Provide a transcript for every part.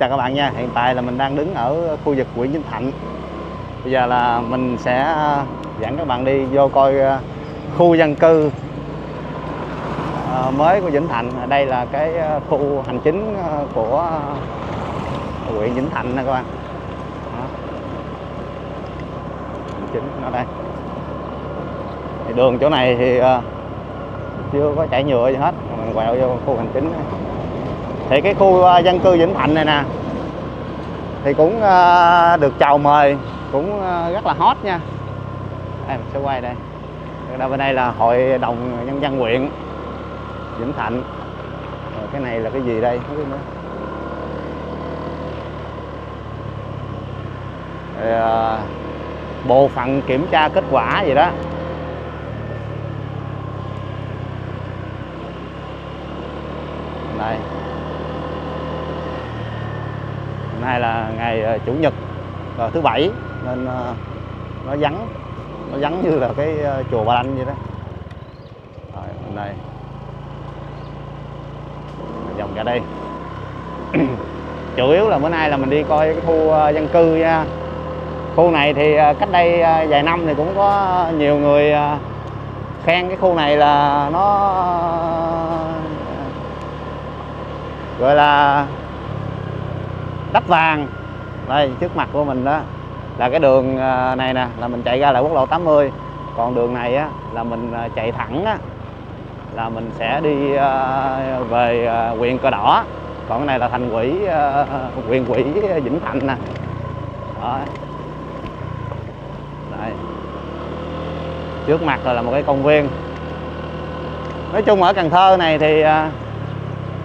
chào các bạn nha. Hiện tại là mình đang đứng ở khu vực Nguyễn Vĩnh Thạnh. Bây giờ là mình sẽ à, dẫn các bạn đi vô coi à, khu dân cư à, mới của Vĩnh Thạnh. Đây là cái khu hành chính của huyện Vĩnh Thạnh nè các bạn. Đó. Hành chính ở đây. Thì đường chỗ này thì chưa có chảy nhựa gì hết. Mình quẹo vô khu hành chính này thì cái khu à, dân cư Vĩnh Thạnh này nè thì cũng à, được chào mời cũng à, rất là hot nha. Đây mình sẽ quay đây. Đây bên đây là hội đồng nhân dân huyện Vĩnh Thạnh. Rồi cái này là cái gì đây? Không biết nữa. Rồi, bộ phận kiểm tra kết quả gì đó đây hôm nay là ngày ờ, chủ nhật và thứ bảy, nên ờ, nó vắng nó vắng như là cái chùa Ba Đanh vậy đó. Rồi bên đây vòng ra đây. Chủ yếu là bữa nay là mình đi coi cái khu dân cư nha. Khu này thì cách đây vài năm thì cũng có nhiều người khen cái khu này là nó gọi là đất vàng. Đây trước mặt của mình đó là cái đường à, này nè là mình chạy ra lại quốc lộ 80 còn đường này á là mình à, chạy thẳng á là mình sẽ đi uh, về huyện huyện cờ đỏ. Còn cái này là thành quỹ huyện huyện quỹ vĩnh thạnh nè. Đó. Đây. Trước mặt là một cái công viên. Nói chung ở Cần Thơ này thì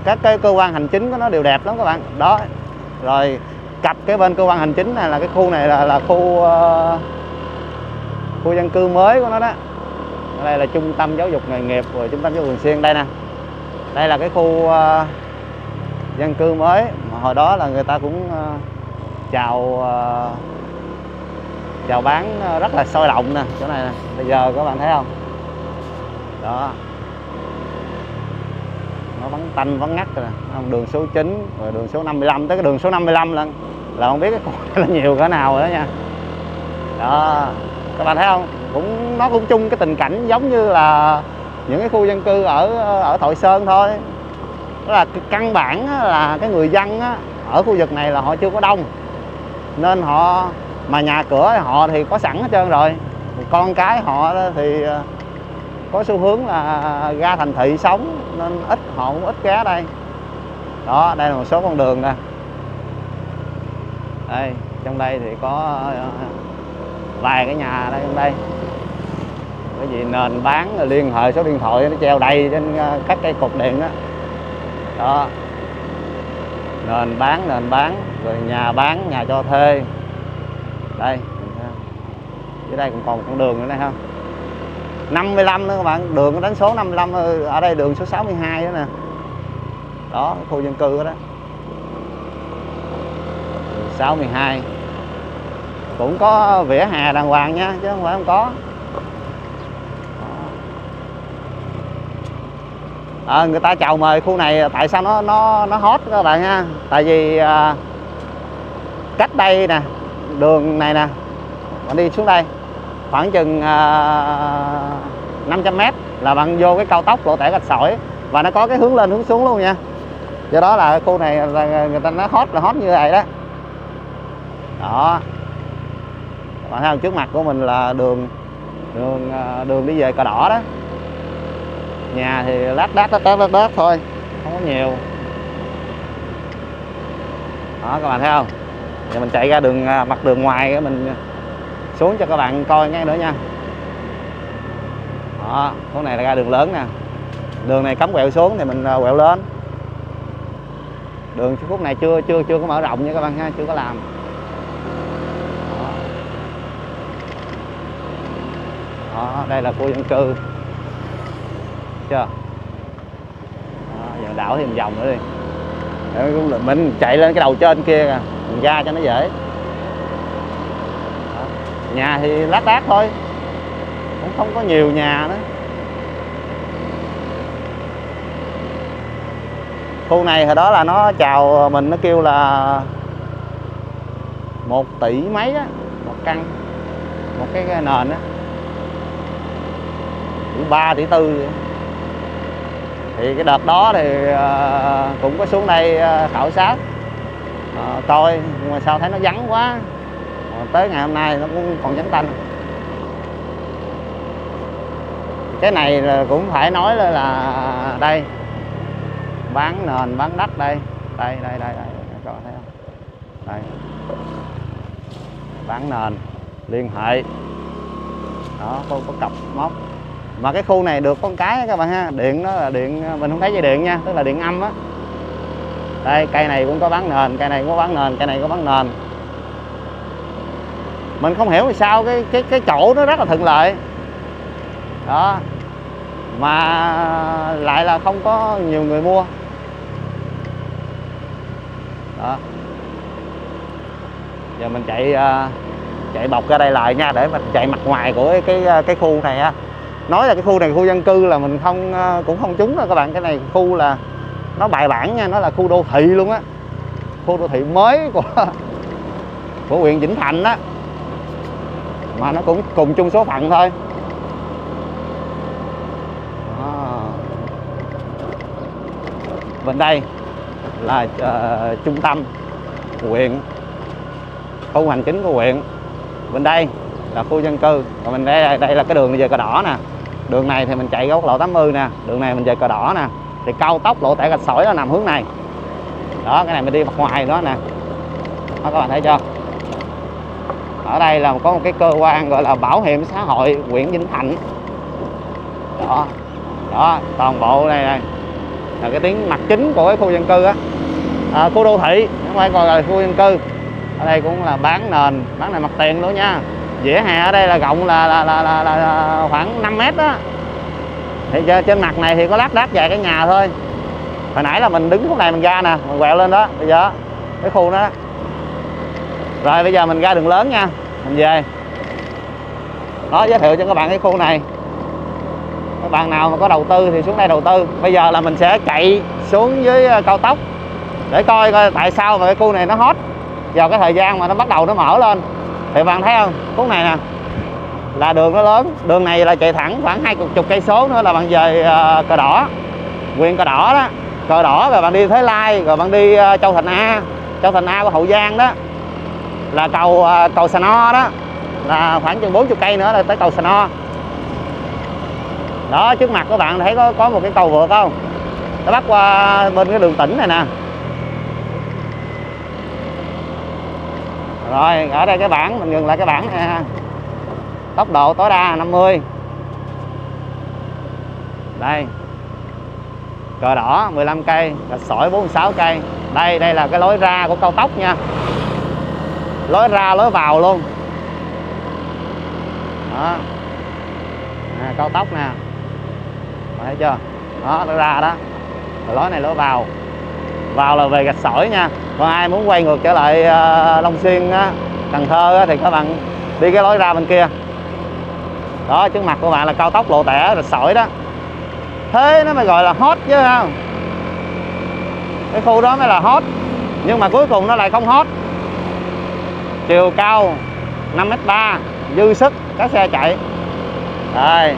các cái cơ quan hành chính của nó đều đẹp lắm các bạn. Đó rồi cặp cái bên cơ quan hành chính này là cái khu này là là khu uh, khu dân cư mới của nó đó. Ở đây là trung tâm giáo dục nghề nghiệp rồi trung tâm giáo dục thường xuyên đây nè. Đây là cái khu uh, dân cư mới mà hồi đó là người ta cũng uh, chào uh, chào bán rất là sôi động nè chỗ này nè. Bây giờ các bạn thấy không? Đó nó vắng tanh vắng ngắt rồi. Nè đường số 9 rồi đường số 55 tới cái đường số 55 lần. Là không biết cái con là nhiều cỡ nào rồi đó nha. Đó các bạn thấy không? Cũng nó cũng chung cái tình cảnh giống như là những cái khu dân cư ở ở Thoại Sơn thôi. Đó là căn bản là cái người dân á, ở khu vực này là họ chưa có đông. Nên họ mà nhà cửa họ thì có sẵn hết trơn rồi. Con cái họ thì ờ, có xu hướng là ra thành thị sống, nên ít họ cũng ít ghé đây. Đó, đây là một số con đường nè. Đây, trong đây thì có ờ, vài cái nhà đây, trong đây. Cái gì nền bán liên hệ số điện thoại nó treo đầy trên ờ, các cây cột điện đó đó. Nền bán nền bán, rồi nhà bán, nhà cho thuê. Đây dưới đây còn còn một con đường nữa đây không 55 nữa các bạn. Đường đánh số 55 ờ, ở đây đường số 62 đó nè. Đó khu dân cư đó, 62 cũng có vỉa hè đàng hoàng nha chứ không phải không có. À, người ta chào mời khu này tại sao nó nó nó hot các bạn nha tại vì à, cách đây nè đường này nè. Bạn đi xuống đây khoảng chừng uh, 500 m là bạn vô cái cao tốc lộ tẻ gạch sỏi và nó có cái hướng lên hướng xuống luôn nha. Do đó là khu này là người ta nó hot là hot như vậy đó. Đó. Bạn thấy không? Trước mặt của mình là đường đường à, đường đi về cờ đỏ đó. Nhà thì lát đát lát đát lát đát thôi không có nhiều. Đó các bạn thấy không? Giờ mình chạy ra đường à, mặt đường ngoài cái mình xuống cho các bạn coi ngay nữa nha. Đó khúc này là ra đường lớn nè. Đường này cấm quẹo xuống thì mình à, quẹo lên. Đường khúc này chưa chưa chưa có mở rộng nha các bạn ha chưa có làm. Đó, đó đây là khu dân cư. Chưa? Đó, giờ đảo thêm vòng nữa đi. Để mình chạy lên cái đầu trên kia kìa mình ra cho nó dễ nhà thì lát đác thôi. Cũng không có nhiều nhà nữa. Khu này hồi đó là nó chào mình nó kêu là một tỷ mấy á một căn một cái, cái nền á. Ba tỷ tư vậy. thì cái đợt đó thì ờ, cũng có xuống đây ờ, khảo sát. Ờ, coi nhưng mà sao thấy nó vắng quá. Ờ, tới ngày hôm nay nó cũng còn trắng tanh. Cái này là cũng phải nói là, là đây. Bán nền bán đất đây. Đây đây đây đây. Các bạn thấy không? Đây. Bán nền liên hệ. Đó có, có cặp móc. Mà cái khu này được con cái các bạn ha. Điện nó là điện mình không thấy dây điện nha tức là điện âm á. Đây cây này cũng có bán nền cây này cũng có bán nền cây này có bán nền mình không hiểu vì sao cái cái cái chỗ nó rất là thuận lợi. Đó. Mà lại là không có nhiều người mua. Đó. Giờ mình chạy ờ, chạy bọc ra đây lại nha để mình chạy mặt ngoài của cái cái, ờ, cái khu này ha. nói là cái khu này khu dân cư là mình không ờ, cũng không trúng đâu các bạn. Cái này khu là nó bài bản nha nó là khu đô thị luôn á. Khu đô thị mới của của huyện Vĩnh Thạnh á mà nó cũng cùng chung số phận thôi. Đó. bên đây là uh, trung tâm huyện khu hành chính của huyện. Bên đây là khu dân cư. Còn mình đây đây là cái đường về cờ đỏ nè. Đường này thì mình chạy góc lộ 80 nè. Đường này mình về cờ đỏ nè. Thì cao tốc lộ tại gạch sỏi nó nằm hướng này. Đó cái này mình đi mặt ngoài đó nè. Đó các bạn thấy chưa? Ở đây là có một cái cơ quan gọi là bảo hiểm xã hội huyện Vĩnh Thạnh. Đó đó toàn bộ này, này là cái tiếng mặt chính của cái khu dân cư á. À, khu đô thị không phải gọi là khu dân cư. Ở đây cũng là bán nền bán nền mặt tiền nữa nha. Vỉa hè ở đây là rộng là là, là, là, là khoảng 5 mét đó thì trên- trên mặt này thì có lát đác vài cái nhà thôi. Hồi nãy là mình đứng khúc này mình ra nè mình quẹo lên đó bây giờ cái khu đó rồi bây giờ mình ra đường lớn nha. Mình về. Đó giới thiệu cho các bạn cái khu này. Các bạn nào mà có đầu tư thì xuống đây đầu tư. Bây giờ là mình sẽ chạy xuống với ờ, cao tốc để coi coi tại sao mà cái khu này nó hot. Vào cái thời gian mà nó bắt đầu nó mở lên. Thì bạn thấy không? Khúc này nè là đường nó lớn. Đường này là chạy thẳng khoảng hai chục cây số nữa là bạn về uh, cờ đỏ. Quyền cờ đỏ đó. Cờ đỏ rồi bạn đi thế Lai rồi bạn đi uh, Châu Thành A. Châu Thành A của Hậu Giang đó là cầu à, cầu Sà No đó. Là khoảng chừng 40 cây nữa là tới cầu Sà No. Đó, trước mặt các bạn thấy có có một cái cầu vượt không? Nó bắt qua bên cái đường tỉnh này nè. Rồi, ở đây cái bảng, mình dừng lại cái bảng này tốc độ tối đa 50 đây. Cờ đỏ 15 cây gạch sỏi 46 cây. Đây đây là cái lối ra của cao tốc nha lối ra lối vào luôn. Đó. À, cao tốc nè. Thấy chưa? Đó lối ra đó. Lối này lối vào. Vào là về gạch sỏi nha. Còn ai muốn quay ngược trở lại uh, Long Xuyên á, Cần Thơ á, thì các bạn đi cái lối ra bên kia. Đó trước mặt của bạn là cao tốc lộ tẻ gạch sỏi đó. Thế nó mới gọi là hot chứ không? Cái khu đó mới là hot nhưng mà cuối cùng nó lại không hot chiều cao 5m3 dư sức các xe chạy. Rồi.